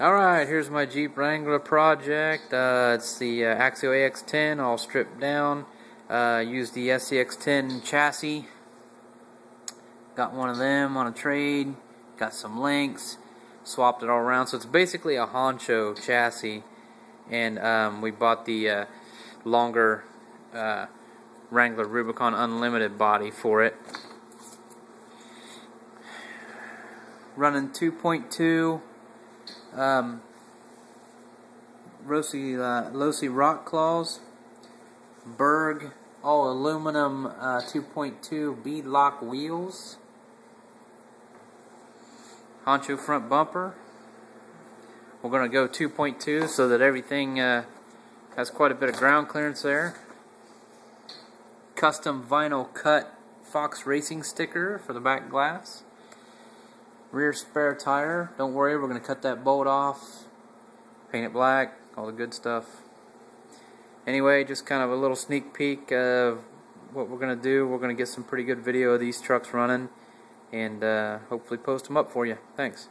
Alright, here's my Jeep Wrangler project. Uh, it's the uh, Axial AX10 all stripped down. Uh, used the SCX10 chassis. Got one of them on a trade. Got some links. Swapped it all around. So it's basically a honcho chassis. And um, we bought the uh, longer uh, Wrangler Rubicon Unlimited body for it. Running 2.2 um, Rossi, uh, Losi Rock Claws, Berg all aluminum uh, 2.2 beadlock wheels, Honcho front bumper. We're going to go 2.2 so that everything uh, has quite a bit of ground clearance there. Custom vinyl cut Fox Racing sticker for the back glass rear spare tire. Don't worry, we're going to cut that bolt off, paint it black, all the good stuff. Anyway, just kind of a little sneak peek of what we're going to do. We're going to get some pretty good video of these trucks running and uh, hopefully post them up for you. Thanks.